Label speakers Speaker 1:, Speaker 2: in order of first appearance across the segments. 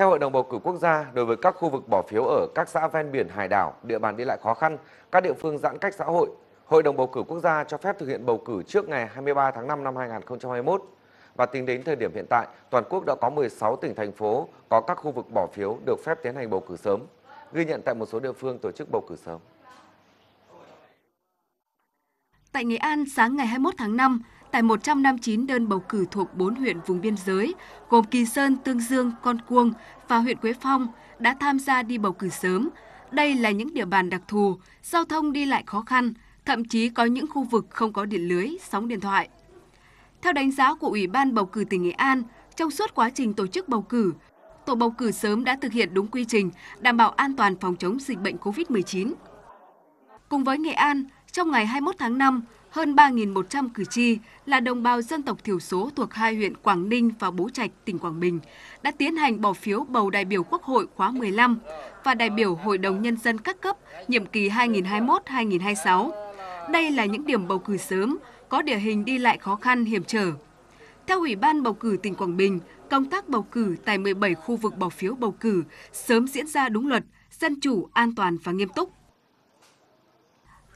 Speaker 1: Theo Hội đồng bầu cử quốc gia, đối với các khu vực bỏ phiếu ở các xã ven biển hải đảo, địa bàn đi lại khó khăn, các địa phương giãn cách xã hội, Hội đồng bầu cử quốc gia cho phép thực hiện bầu cử trước ngày 23 tháng 5 năm 2021. Và tính đến thời điểm hiện tại, toàn quốc đã có 16 tỉnh thành phố có các khu vực bỏ phiếu được phép tiến hành bầu cử sớm, ghi nhận tại một số địa phương tổ chức bầu cử sớm.
Speaker 2: Tại Nghệ An, sáng ngày 21 tháng 5, tại 159 đơn bầu cử thuộc 4 huyện vùng biên giới, gồm Kỳ Sơn, Tương Dương, Con Cuông và huyện Quế Phong đã tham gia đi bầu cử sớm. Đây là những địa bàn đặc thù, giao thông đi lại khó khăn, thậm chí có những khu vực không có điện lưới, sóng điện thoại. Theo đánh giá của Ủy ban bầu cử tỉnh Nghệ An, trong suốt quá trình tổ chức bầu cử, tổ bầu cử sớm đã thực hiện đúng quy trình, đảm bảo an toàn phòng chống dịch bệnh COVID-19. Cùng với Nghệ An, trong ngày 21 tháng 5, hơn 3.100 cử tri là đồng bào dân tộc thiểu số thuộc hai huyện Quảng Ninh và Bố Trạch, tỉnh Quảng Bình đã tiến hành bỏ phiếu bầu đại biểu Quốc hội khóa 15 và đại biểu Hội đồng Nhân dân các cấp nhiệm kỳ 2021-2026. Đây là những điểm bầu cử sớm, có địa hình đi lại khó khăn hiểm trở. Theo Ủy ban bầu cử tỉnh Quảng Bình, công tác bầu cử tại 17 khu vực bỏ phiếu bầu cử sớm diễn ra đúng luật, dân chủ, an toàn và nghiêm túc.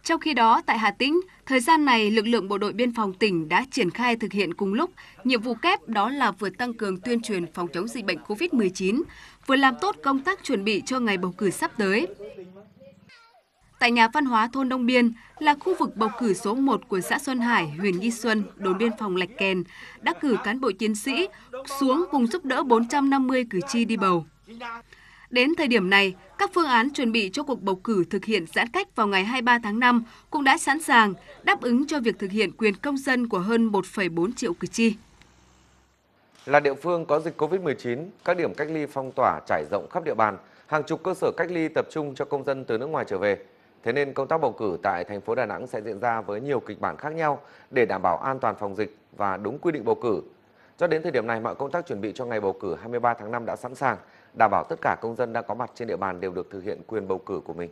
Speaker 2: Trong khi đó, tại Hà Tĩnh, thời gian này lực lượng bộ đội biên phòng tỉnh đã triển khai thực hiện cùng lúc nhiệm vụ kép đó là vừa tăng cường tuyên truyền phòng chống dịch bệnh COVID-19, vừa làm tốt công tác chuẩn bị cho ngày bầu cử sắp tới. Tại nhà văn hóa thôn Đông Biên là khu vực bầu cử số 1 của xã Xuân Hải, huyện Nghi Xuân, đồn biên phòng Lạch Kèn, đã cử cán bộ chiến sĩ xuống cùng giúp đỡ 450 cử tri đi bầu. Đến thời điểm này, các phương án chuẩn bị cho cuộc bầu cử thực hiện giãn cách vào ngày 23 tháng 5 cũng đã sẵn sàng đáp ứng cho việc thực hiện quyền công dân của hơn 1,4 triệu cử tri.
Speaker 1: Là địa phương có dịch COVID-19, các điểm cách ly phong tỏa trải rộng khắp địa bàn, hàng chục cơ sở cách ly tập trung cho công dân từ nước ngoài trở về. Thế nên công tác bầu cử tại thành phố Đà Nẵng sẽ diễn ra với nhiều kịch bản khác nhau để đảm bảo an toàn phòng dịch và đúng quy định bầu cử. Cho đến thời điểm này, mọi công tác chuẩn bị cho ngày bầu cử 23 tháng 5 đã sẵn sàng, đảm bảo tất cả công dân đang có mặt trên địa bàn đều được thực hiện quyền bầu cử của mình.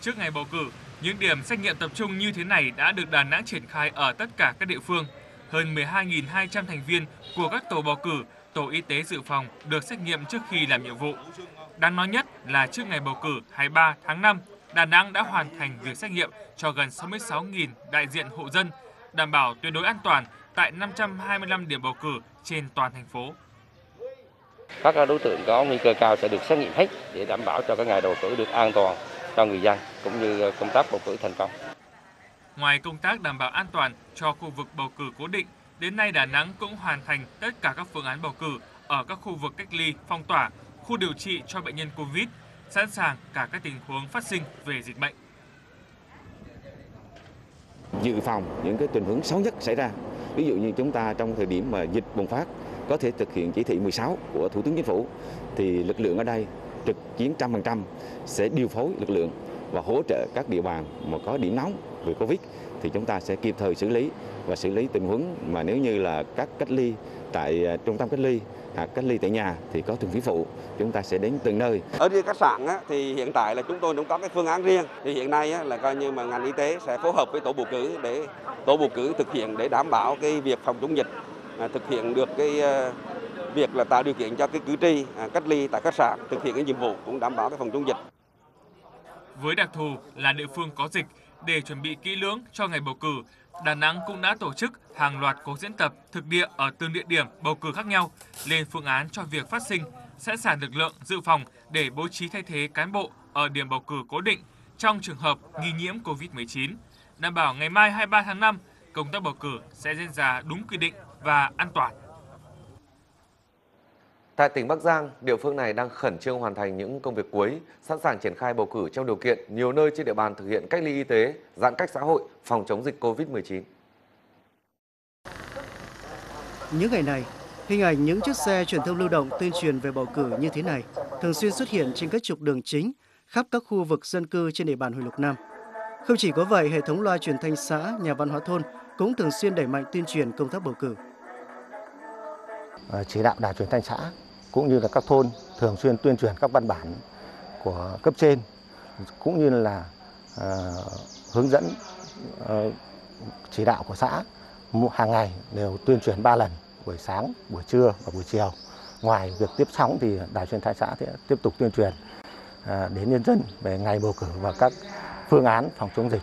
Speaker 3: Trước ngày bầu cử, những điểm xét nghiệm tập trung như thế này đã được Đà Nẵng triển khai ở tất cả các địa phương. Hơn 12.200 thành viên của các tổ bầu cử, tổ y tế dự phòng được xét nghiệm trước khi làm nhiệm vụ. Đáng nói nhất là trước ngày bầu cử 23 tháng 5, Đà Nẵng đã hoàn thành việc xét nghiệm cho gần 66.000 đại diện hộ dân, đảm bảo tuyệt đối an toàn tại 525 điểm bầu cử trên toàn thành phố.
Speaker 4: Các đối tượng có nguy cơ cao sẽ được xét nghiệm hết để đảm bảo cho các ngày bầu cử được an toàn cho người dân cũng như công tác bầu cử thành công.
Speaker 3: Ngoài công tác đảm bảo an toàn cho khu vực bầu cử cố định, đến nay Đà Nẵng cũng hoàn thành tất cả các phương án bầu cử ở các khu vực cách ly, phong tỏa, khu điều trị cho bệnh nhân COVID, sẵn sàng cả các tình huống phát sinh về dịch bệnh.
Speaker 5: Dự phòng những cái tình huống xấu nhất xảy ra. Ví dụ như chúng ta trong thời điểm mà dịch bùng phát có thể thực hiện chỉ thị 16 của Thủ tướng Chính phủ thì lực lượng ở đây trực chiến trăm phần trăm sẽ điều phối lực lượng và hỗ trợ các địa bàn mà có điểm nóng về Covid thì chúng ta sẽ kịp thời xử lý và xử lý tình huống mà nếu như là các cách ly tại à, trung tâm cách ly hoặc cách ly tại nhà thì có từng phí phụ chúng ta sẽ đến từng nơi.
Speaker 6: Ở riêng khách sạn á, thì hiện tại là chúng tôi cũng có cái phương án riêng thì hiện nay á, là coi như mà ngành y tế sẽ phối hợp với tổ bầu cử để tổ bầu cử thực hiện để đảm bảo cái việc phòng chống dịch À, thực hiện được cái à, việc là tạo điều kiện cho cái cử tri à, cách ly tại khách sạn thực hiện cái nhiệm vụ cũng đảm bảo cái phòng chống dịch.
Speaker 3: Với đặc thù là địa phương có dịch, để chuẩn bị kỹ lưỡng cho ngày bầu cử, Đà Nẵng cũng đã tổ chức hàng loạt cuộc diễn tập thực địa ở từng địa điểm bầu cử khác nhau, lên phương án cho việc phát sinh, sẵn sàng lực lượng dự phòng để bố trí thay thế cán bộ ở điểm bầu cử cố định trong trường hợp nghi nhiễm COVID-19, đảm bảo ngày mai 23 tháng 5, công tác bầu cử sẽ diễn ra đúng quy định và an toàn.
Speaker 1: Tại tỉnh Bắc Giang, địa phương này đang khẩn trương hoàn thành những công việc cuối, sẵn sàng triển khai bầu cử trong điều kiện nhiều nơi trên địa bàn thực hiện cách ly y tế, giãn cách xã hội, phòng chống dịch COVID-19.
Speaker 7: Những ngày này, hình ảnh những chiếc xe truyền thông lưu động tuyên truyền về bầu cử như thế này thường xuyên xuất hiện trên các trục đường chính khắp các khu vực dân cư trên địa bàn huyện Lục Nam. Không chỉ có vậy, hệ thống loa truyền thanh xã, nhà văn hóa thôn cũng thường xuyên đẩy mạnh tuyên truyền công tác bầu cử.
Speaker 8: Ờ, chỉ đạo đài truyền thanh xã cũng như là các thôn thường xuyên tuyên truyền các văn bản của cấp trên cũng như là uh, hướng dẫn uh, chỉ đạo của xã hàng ngày đều tuyên truyền 3 lần buổi sáng, buổi trưa và buổi chiều ngoài việc tiếp sóng thì đài truyền thanh xã tiếp tục tuyên truyền đến nhân dân về ngày bầu cử và các phương án phòng chống dịch.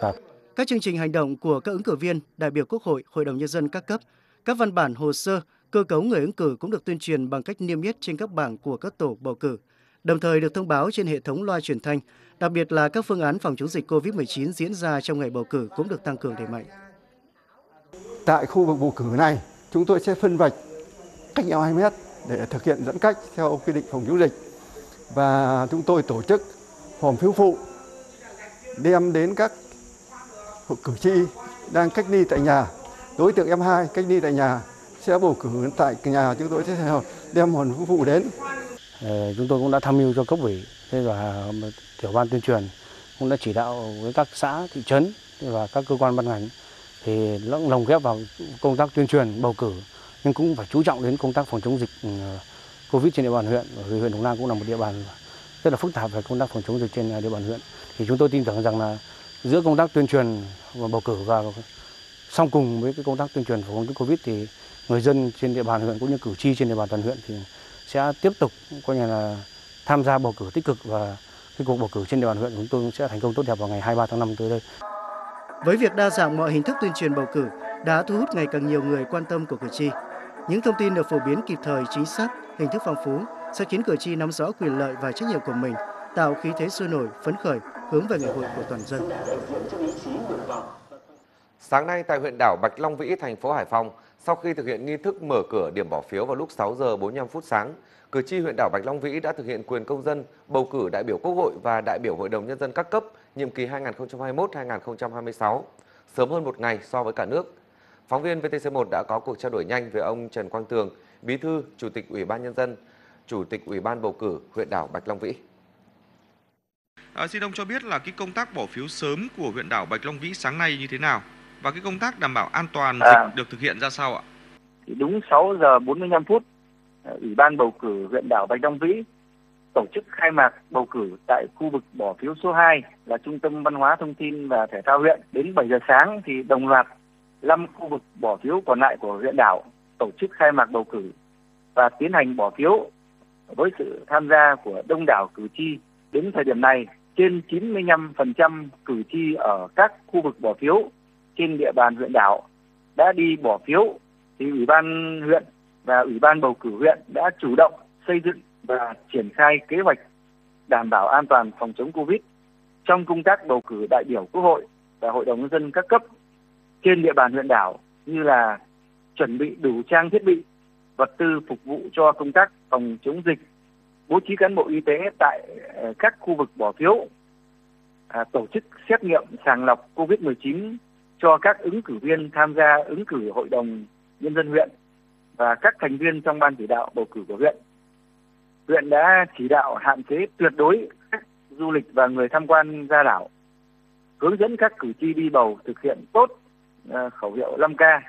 Speaker 7: Và các chương trình hành động của các ứng cử viên, đại biểu Quốc hội, Hội đồng nhân dân các cấp, các văn bản hồ sơ, cơ cấu người ứng cử cũng được tuyên truyền bằng cách niêm yết trên các bảng của các tổ bầu cử, đồng thời được thông báo trên hệ thống loa truyền thanh, đặc biệt là các phương án phòng chống dịch COVID-19 diễn ra trong ngày bầu cử cũng được tăng cường đẩy mạnh.
Speaker 9: Tại khu vực bầu cử này, chúng tôi sẽ phân vạch cách nhau 2 mét để thực hiện giãn cách theo quy định phòng chống dịch. Và chúng tôi tổ chức hòm phiếu phụ đem đến các cử tri đang cách ly tại nhà, đối tượng M2 cách ly tại nhà sẽ bầu cử tại nhà chúng tôi sẽ đem hồn phục vụ đến.
Speaker 10: Ờ, chúng tôi cũng đã tham mưu cho cấp ủy và tiểu ban tuyên truyền cũng đã chỉ đạo với các xã, thị trấn và các cơ quan ban ngành thì lồng ghép vào công tác tuyên truyền bầu cử. Nhưng cũng phải chú trọng đến công tác phòng chống dịch ừ, Covid trên địa bàn huyện. Bởi vì huyện Đồng Nai cũng là một địa bàn rất là phức tạp về công tác phòng chống dịch trên à, địa bàn huyện. Thì chúng tôi tin tưởng rằng là giữa công tác tuyên truyền và bầu cử và song cùng với cái công tác tuyên truyền phòng chống Covid thì người dân trên địa bàn huyện cũng như cử tri trên địa bàn toàn huyện thì sẽ tiếp tục coi như là tham gia bầu cử tích cực và cái cuộc bầu cử trên địa bàn huyện chúng tôi sẽ thành công tốt đẹp vào ngày 23 tháng 5 tới đây.
Speaker 7: Với việc đa dạng mọi hình thức tuyên truyền bầu cử đã thu hút ngày càng nhiều người quan tâm của cử tri. Những thông tin được phổ biến kịp thời, chính xác, hình thức phong phú sẽ khiến cử tri nắm rõ quyền lợi và trách nhiệm của mình, tạo khí thế sôi nổi, phấn khởi hướng về ngày hội của toàn dân.
Speaker 1: Sáng nay tại huyện đảo Bạch Long Vĩ, thành phố Hải Phòng, sau khi thực hiện nghi thức mở cửa điểm bỏ phiếu vào lúc 6 giờ 45 phút sáng, cử tri huyện đảo Bạch Long Vĩ đã thực hiện quyền công dân bầu cử đại biểu Quốc hội và đại biểu Hội đồng nhân dân các cấp nhiệm kỳ 2021-2026, sớm hơn một ngày so với cả nước. Phóng viên VTC1 đã có cuộc trao đổi nhanh với ông Trần Quang Tường, Bí thư, Chủ tịch Ủy ban nhân dân, Chủ tịch Ủy ban bầu cử huyện đảo Bạch Long Vĩ.
Speaker 11: À, xin ông cho biết là cái công tác bỏ phiếu sớm của huyện đảo Bạch Long Vĩ sáng nay như thế nào và cái công tác đảm bảo an toàn dịch à, được thực hiện ra sao ạ?
Speaker 12: Thì đúng 6 giờ 45 phút, à, Ủy ban bầu cử huyện đảo Bạch Long Vĩ tổ chức khai mạc bầu cử tại khu vực bỏ phiếu số 2 là Trung tâm Văn hóa Thông tin và Thể thao huyện. Đến 7 giờ sáng thì đồng loạt 5 khu vực bỏ phiếu còn lại của huyện đảo tổ chức khai mạc bầu cử và tiến hành bỏ phiếu với sự tham gia của đông đảo cử tri. Đến thời điểm này, trên 95% cử tri ở các khu vực bỏ phiếu trên địa bàn huyện đảo đã đi bỏ phiếu thì ủy ban huyện và ủy ban bầu cử huyện đã chủ động xây dựng và triển khai kế hoạch đảm bảo an toàn phòng chống covid trong công tác bầu cử đại biểu quốc hội và hội đồng nhân dân các cấp trên địa bàn huyện đảo như là chuẩn bị đủ trang thiết bị vật tư phục vụ cho công tác phòng chống dịch bố trí cán bộ y tế tại ờ, các khu vực bỏ phiếu à, tổ chức xét nghiệm sàng lọc covid 19 cho các ứng cử viên tham gia ứng cử hội đồng nhân dân huyện và các thành viên trong ban chỉ đạo bầu cử của huyện. Huyện đã chỉ đạo hạn chế tuyệt đối khách du lịch và người tham quan ra đảo, hướng dẫn các cử tri đi bầu thực hiện tốt à, khẩu hiệu 5K.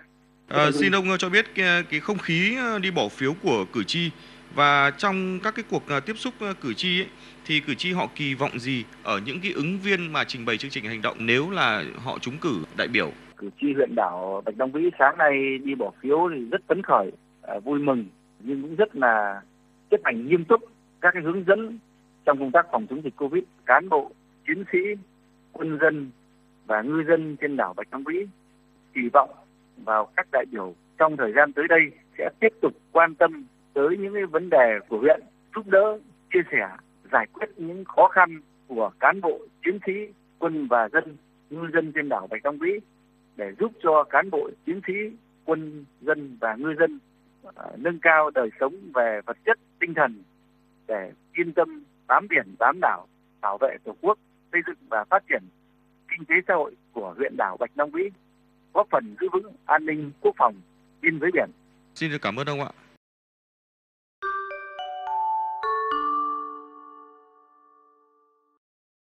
Speaker 11: À, xin ông cho biết cái, cái không khí à, đi bỏ phiếu của cử tri và trong các cái cuộc ờ, tiếp xúc ờ, cử tri ấy, thì cử tri họ kỳ vọng gì ở những cái ứng viên mà trình bày chương trình hành động nếu là họ trúng cử đại biểu?
Speaker 12: Cử tri huyện đảo Bạch Long Vĩ sáng nay đi bỏ phiếu thì rất phấn khởi, ờ, vui mừng nhưng cũng rất là chấp hành nghiêm túc các cái hướng dẫn trong công tác phòng chống dịch Covid. Cán bộ, chiến sĩ, quân dân và ngư dân trên đảo Bạch Long Vĩ kỳ vọng vào các đại biểu trong thời gian tới đây sẽ tiếp tục quan tâm tới những cái vấn đề của huyện, giúp đỡ, chia sẻ giải quyết những khó khăn của cán bộ, chiến sĩ, quân và dân, ngư dân trên đảo Bạch Long Vĩ để giúp cho cán bộ, chiến sĩ, quân, dân và ngư dân uh, nâng cao đời sống về vật chất, tinh thần để yên tâm bám biển, bám đảo, bảo vệ Tổ quốc, xây dựng và phát triển kinh tế xã hội của huyện đảo Bạch Long Vĩ, góp phần giữ vững an ninh quốc phòng biên giới biển.
Speaker 11: Xin được cảm ơn ông ạ.